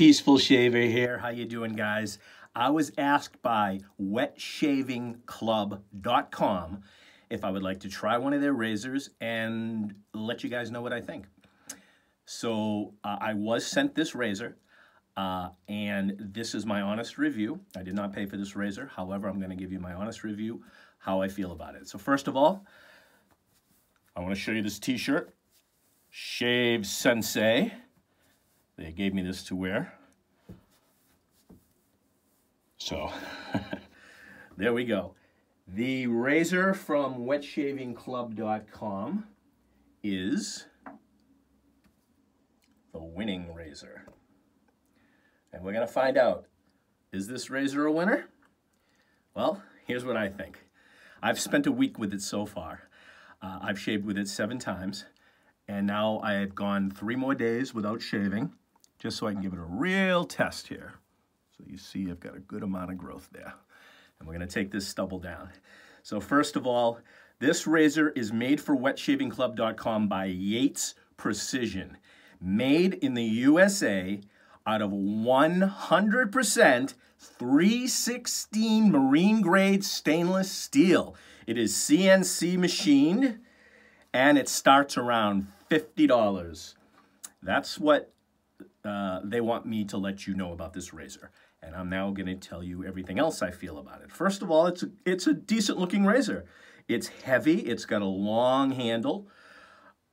Peaceful Shaver here. How you doing, guys? I was asked by wetshavingclub.com if I would like to try one of their razors and let you guys know what I think. So uh, I was sent this razor, uh, and this is my honest review. I did not pay for this razor. However, I'm going to give you my honest review, how I feel about it. So first of all, I want to show you this t-shirt. Shave Sensei. They gave me this to wear. So, there we go. The razor from wetshavingclub.com is the winning razor. And we're going to find out, is this razor a winner? Well, here's what I think. I've spent a week with it so far. Uh, I've shaved with it seven times, and now I have gone three more days without shaving, just so I can give it a real test here. So you see I've got a good amount of growth there. And we're gonna take this stubble down. So first of all, this razor is made for wetshavingclub.com by Yates Precision. Made in the USA out of 100% 316 marine grade stainless steel. It is CNC machined and it starts around $50. That's what uh, they want me to let you know about this razor. And I'm now going to tell you everything else I feel about it. First of all, it's a, it's a decent looking razor. It's heavy. It's got a long handle.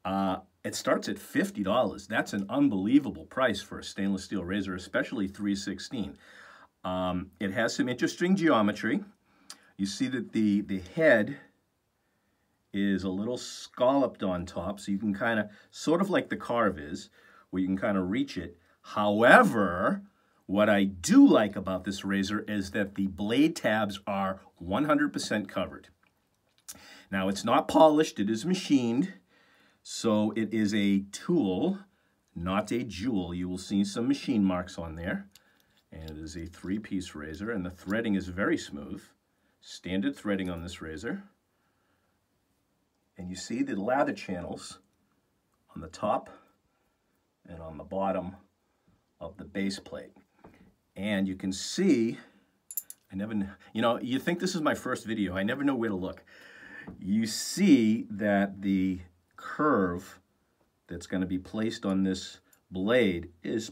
Uh, it starts at $50. That's an unbelievable price for a stainless steel razor, especially 316. Um, it has some interesting geometry. You see that the, the head is a little scalloped on top, so you can kind of, sort of like the carve is, where you can kind of reach it. However, what I do like about this razor is that the blade tabs are 100% covered. Now, it's not polished, it is machined, so it is a tool, not a jewel. You will see some machine marks on there. And it is a three-piece razor, and the threading is very smooth. Standard threading on this razor. And you see the lather channels on the top and on the bottom of the base plate. And you can see, I never, you know, you think this is my first video. I never know where to look. You see that the curve that's going to be placed on this blade is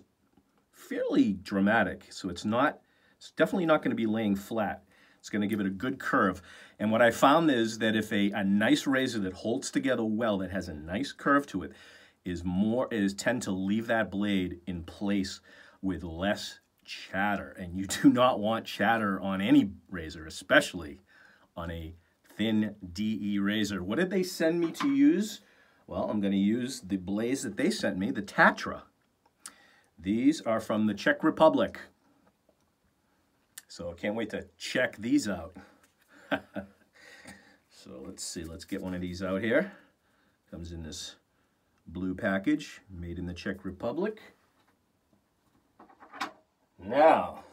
fairly dramatic. So it's not, it's definitely not going to be laying flat. It's going to give it a good curve. And what I found is that if a, a nice razor that holds together well, that has a nice curve to it, is more is tend to leave that blade in place with less chatter. And you do not want chatter on any razor, especially on a thin DE razor. What did they send me to use? Well, I'm going to use the blades that they sent me, the Tatra. These are from the Czech Republic. So I can't wait to check these out. so let's see, let's get one of these out here. Comes in this blue package, made in the Czech Republic. Now,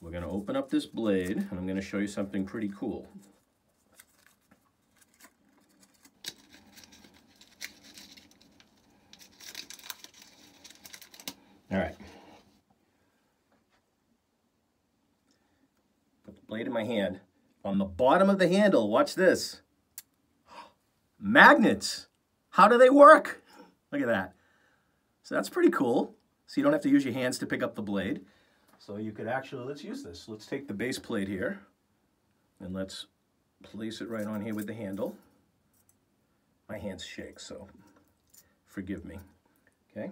we're going to open up this blade, and I'm going to show you something pretty cool. All right. Put the blade in my hand. On the bottom of the handle, watch this. Magnets. How do they work? Look at that. So that's pretty cool. So you don't have to use your hands to pick up the blade. So you could actually, let's use this. Let's take the base plate here and let's place it right on here with the handle. My hands shake, so forgive me. Okay.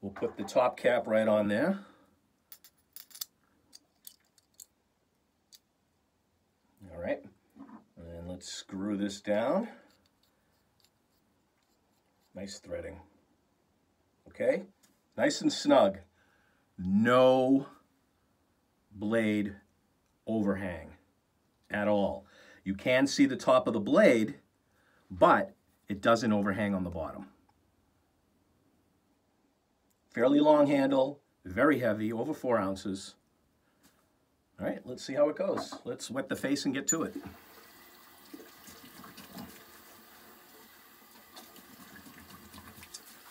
We'll put the top cap right on there. All right, and let's screw this down. Nice threading. Okay, nice and snug. No blade overhang at all. You can see the top of the blade, but it doesn't overhang on the bottom. Fairly long handle, very heavy, over four ounces. All right, let's see how it goes. Let's wet the face and get to it.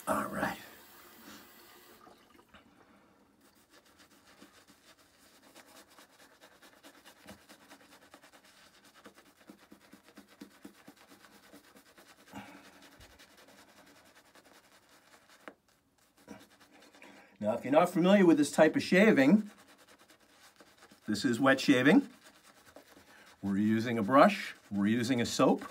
All right. Now, if you're not familiar with this type of shaving, this is wet shaving. We're using a brush, we're using a soap.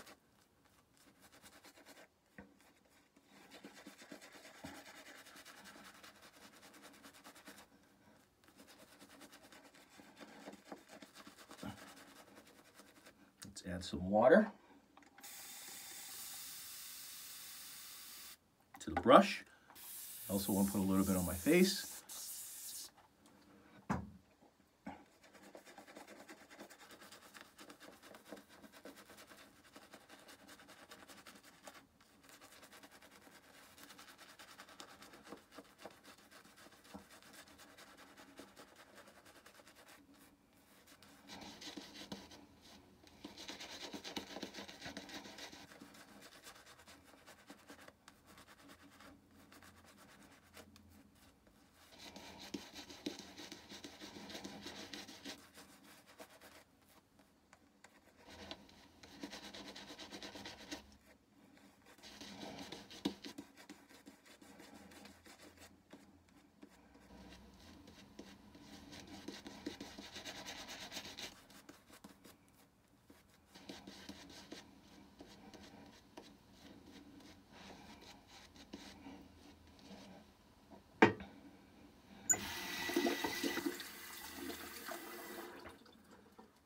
Let's add some water to the brush. I also want to put a little bit on my face.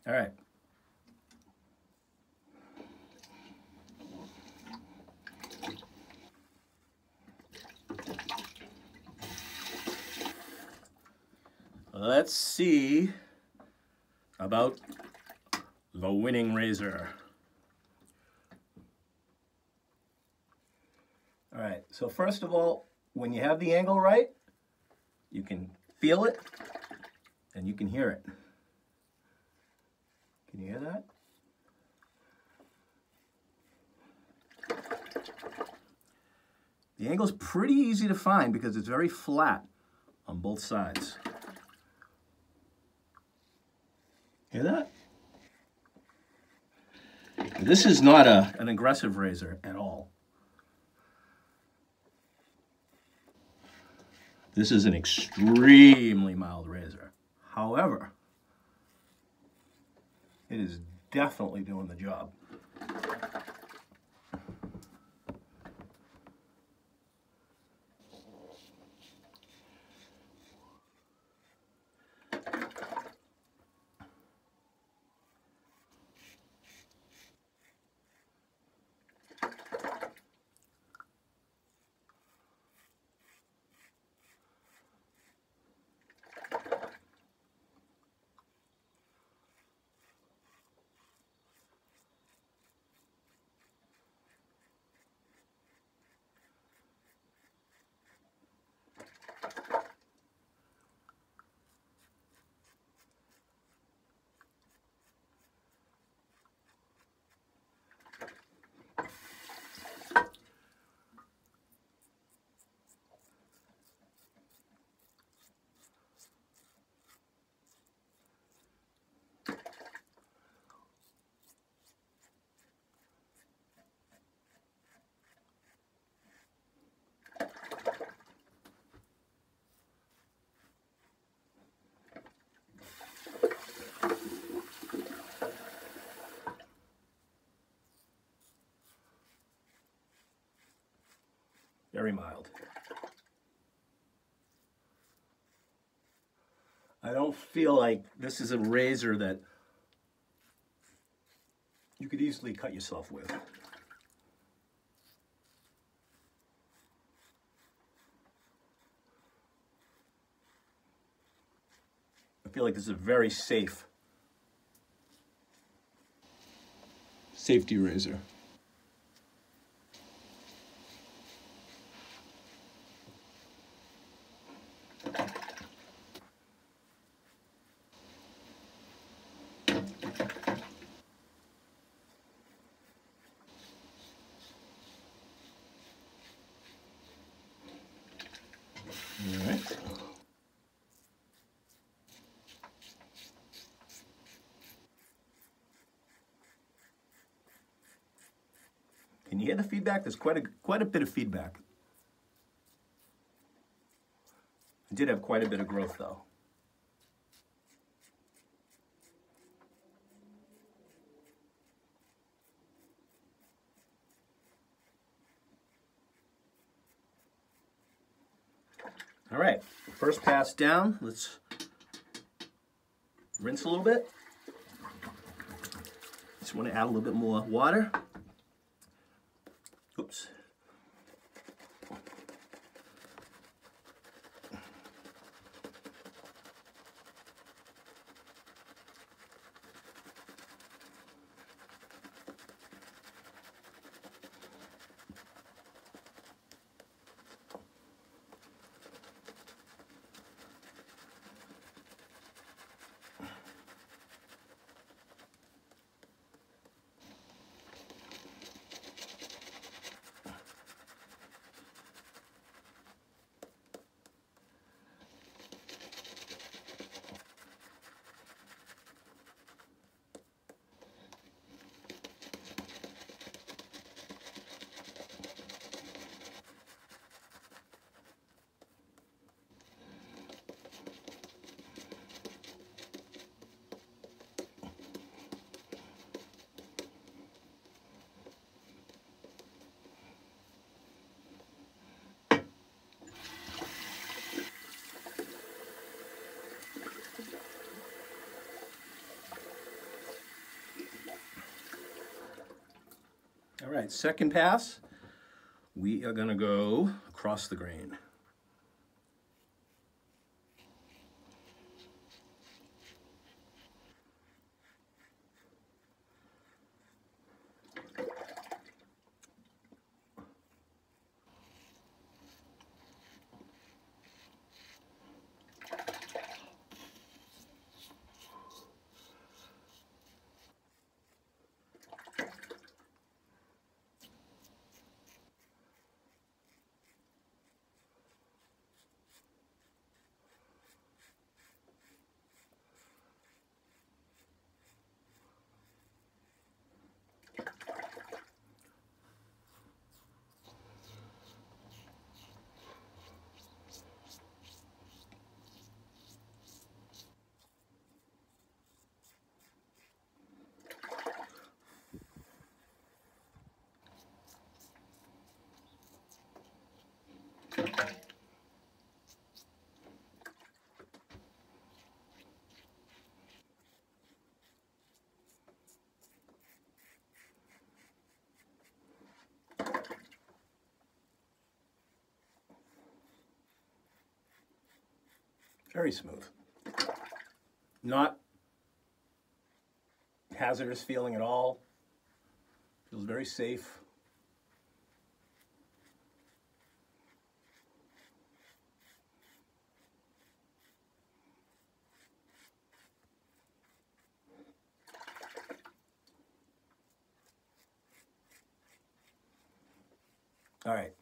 All right. Let's see about the winning razor. All right, so first of all, when you have the angle right, you can feel it and you can hear it. Can you hear that? The angle is pretty easy to find because it's very flat on both sides. Hear that? This is not a, an aggressive razor at all. This is an extremely mild razor. However, it is definitely doing the job. Very mild. I don't feel like this is a razor that you could easily cut yourself with. I feel like this is a very safe safety razor. All right. Can you hear the feedback? There's quite a quite a bit of feedback. It did have quite a bit of growth though. All right, first pass down. Let's rinse a little bit. Just want to add a little bit more water. Oops. All right, second pass, we are gonna go across the grain. Very smooth. Not hazardous feeling at all. Feels very safe. All right,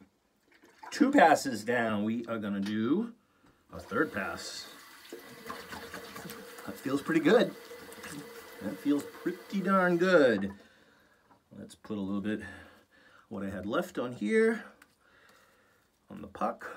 two passes down, we are gonna do a third pass. That feels pretty good. That feels pretty darn good. Let's put a little bit what I had left on here on the puck.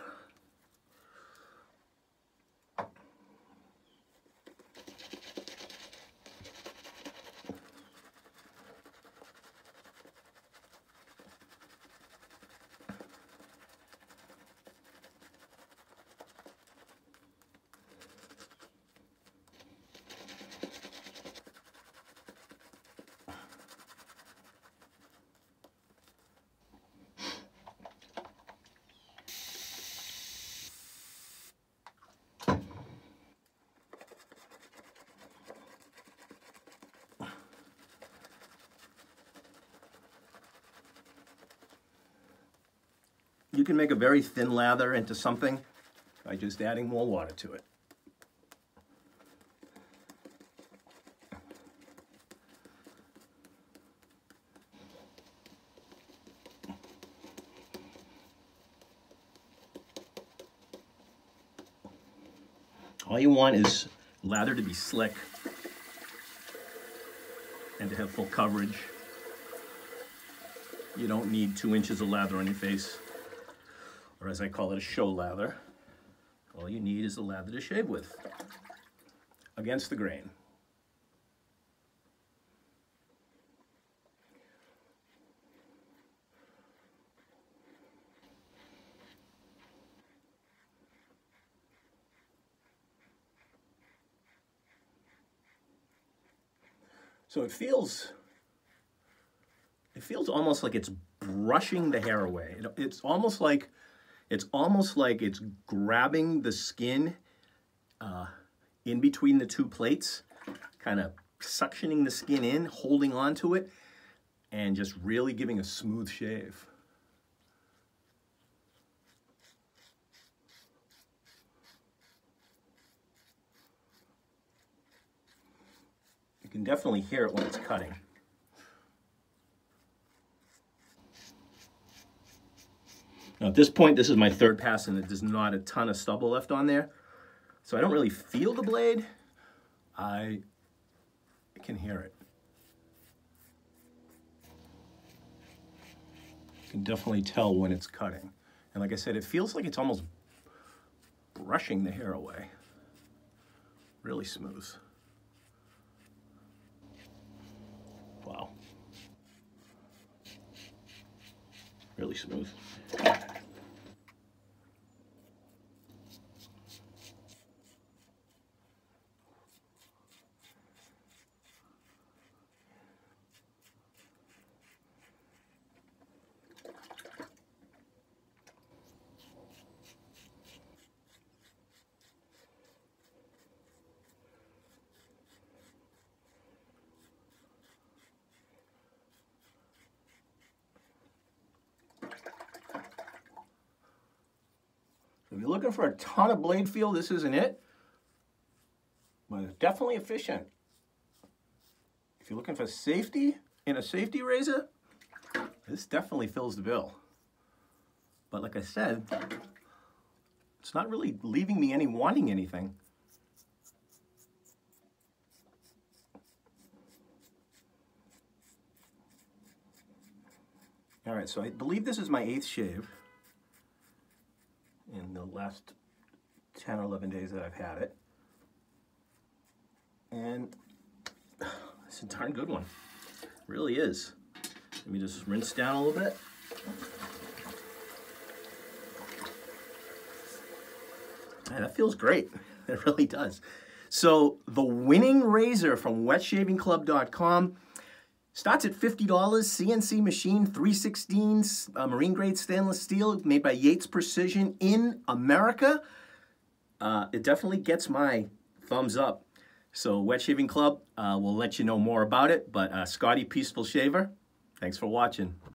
You can make a very thin lather into something by just adding more water to it. All you want is lather to be slick and to have full coverage. You don't need two inches of lather on your face or as I call it, a show lather. All you need is a lather to shave with against the grain. So it feels, it feels almost like it's brushing the hair away. It, it's almost like, it's almost like it's grabbing the skin uh, in between the two plates, kind of suctioning the skin in, holding onto it, and just really giving a smooth shave. You can definitely hear it when it's cutting. Now at this point, this is my third pass and there's not a ton of stubble left on there. So I don't really feel the blade. I can hear it. You can definitely tell when it's cutting. And like I said, it feels like it's almost brushing the hair away. Really smooth. Wow. Really smooth. Looking for a ton of blade feel, this isn't it. But it's definitely efficient. If you're looking for safety in a safety razor, this definitely fills the bill. But like I said, it's not really leaving me any wanting anything. All right, so I believe this is my eighth shave in the last 10 or 11 days that I've had it. And it's a darn good one. It really is. Let me just rinse down a little bit. Yeah, that feels great. It really does. So the winning razor from wetshavingclub.com Starts at $50, CNC machine, 316 uh, marine grade stainless steel made by Yates Precision in America. Uh, it definitely gets my thumbs up. So Wet Shaving Club, uh, will let you know more about it. But uh, Scotty Peaceful Shaver, thanks for watching.